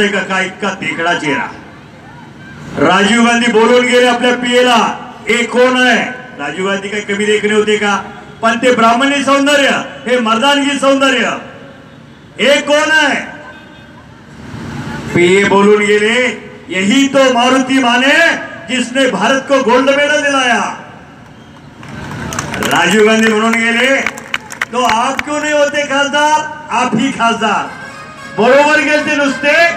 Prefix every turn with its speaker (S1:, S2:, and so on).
S1: का का इतका तेकडा चेहरा राजीव गांधी बोलून गेले आपल्या पियेला एक कोण आहे? राजीव गांधी काही कमी देखणे होते का? पण ते ब्राह्मणी सौंदर्य, हे मर्दानगी सौंदर्य. एक कोण आहे? पिये बोलून गेले. यही तो मारुति माने, जिसने भारत को गोल्ड मेडल दिलाया. राजीव गांधी म्हणून गेले. तो आप क्यों नहीं होते, खासदार? आप ही खासदार. बरोबर गेलते नुसते.